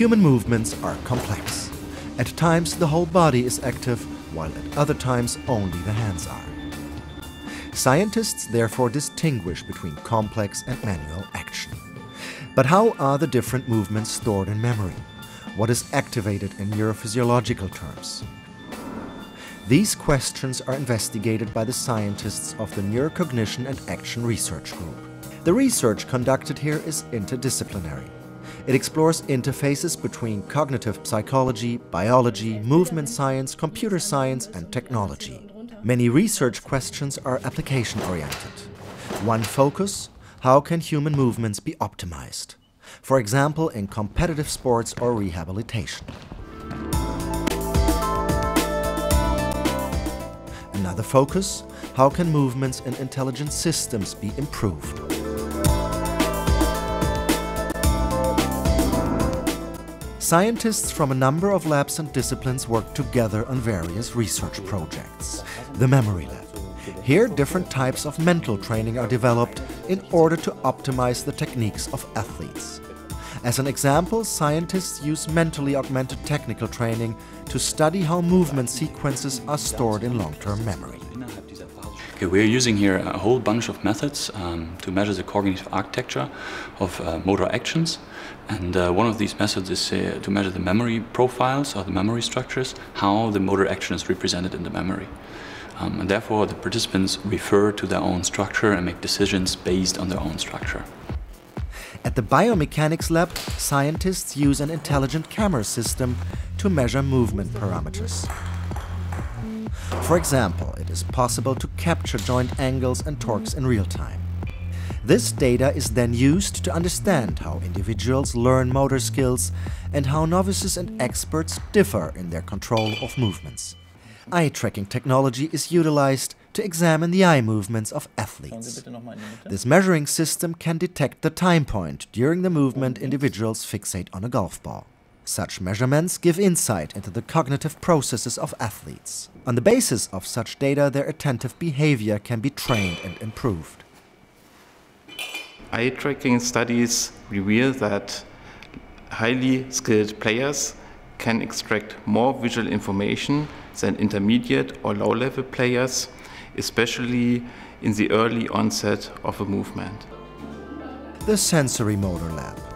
Human movements are complex. At times the whole body is active, while at other times only the hands are. Scientists therefore distinguish between complex and manual action. But how are the different movements stored in memory? What is activated in neurophysiological terms? These questions are investigated by the scientists of the Neurocognition and Action Research Group. The research conducted here is interdisciplinary. It explores interfaces between cognitive psychology, biology, movement science, computer science, and technology. Many research questions are application oriented. One focus how can human movements be optimized? For example, in competitive sports or rehabilitation. Another focus how can movements in intelligent systems be improved? Scientists from a number of labs and disciplines work together on various research projects. The Memory Lab. Here, different types of mental training are developed in order to optimize the techniques of athletes. As an example, scientists use mentally augmented technical training to study how movement sequences are stored in long-term memory. Okay, we're using here a whole bunch of methods um, to measure the cognitive architecture of uh, motor actions. And uh, one of these methods is uh, to measure the memory profiles or the memory structures, how the motor action is represented in the memory. Um, and therefore, the participants refer to their own structure and make decisions based on their own structure. At the biomechanics lab, scientists use an intelligent camera system to measure movement parameters. For example, it is possible to capture joint angles and torques in real time. This data is then used to understand how individuals learn motor skills and how novices and experts differ in their control of movements. Eye tracking technology is utilized to examine the eye movements of athletes. This measuring system can detect the time point during the movement individuals fixate on a golf ball. Such measurements give insight into the cognitive processes of athletes. On the basis of such data, their attentive behavior can be trained and improved. Eye tracking studies reveal that highly skilled players can extract more visual information than intermediate or low level players, especially in the early onset of a movement. The Sensory Motor Lab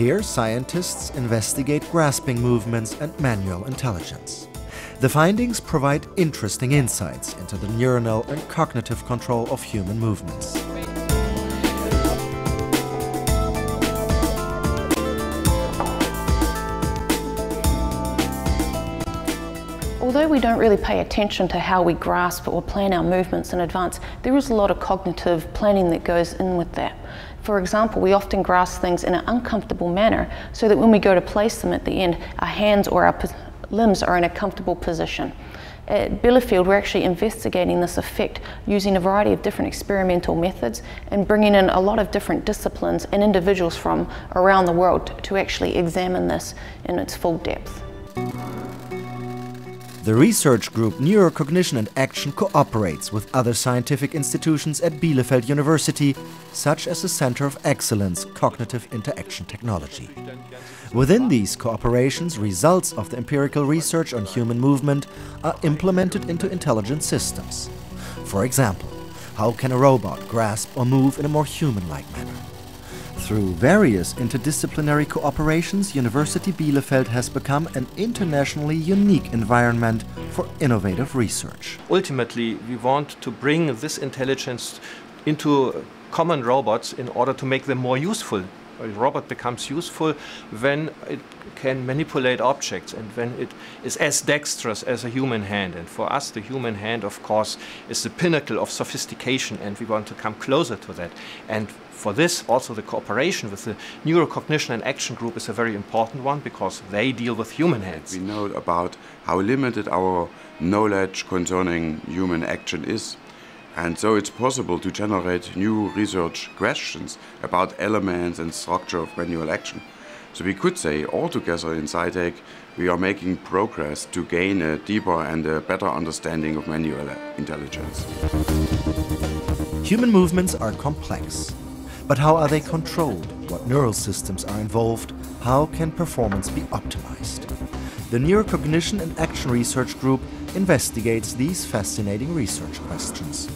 here, scientists investigate grasping movements and manual intelligence. The findings provide interesting insights into the neuronal and cognitive control of human movements. Although we don't really pay attention to how we grasp or plan our movements in advance, there is a lot of cognitive planning that goes in with that. For example, we often grasp things in an uncomfortable manner so that when we go to place them at the end, our hands or our limbs are in a comfortable position. At Bielefeld, we're actually investigating this effect using a variety of different experimental methods and bringing in a lot of different disciplines and individuals from around the world to actually examine this in its full depth. The research group Neurocognition and Action cooperates with other scientific institutions at Bielefeld University, such as the Center of Excellence Cognitive Interaction Technology. Within these cooperations, results of the empirical research on human movement are implemented into intelligent systems. For example, how can a robot grasp or move in a more human-like manner? Through various interdisciplinary cooperations, University Bielefeld has become an internationally unique environment for innovative research. Ultimately, we want to bring this intelligence into common robots in order to make them more useful. A robot becomes useful when it can manipulate objects and when it is as dexterous as a human hand. And for us, the human hand, of course, is the pinnacle of sophistication, and we want to come closer to that. And for this, also the cooperation with the Neurocognition and Action Group is a very important one because they deal with human hands. We know about how limited our knowledge concerning human action is. And so it's possible to generate new research questions about elements and structure of manual action. So we could say altogether in CITEC we are making progress to gain a deeper and a better understanding of manual intelligence. Human movements are complex But how are they controlled? What neural systems are involved? How can performance be optimized? The Neurocognition and Action Research Group investigates these fascinating research questions.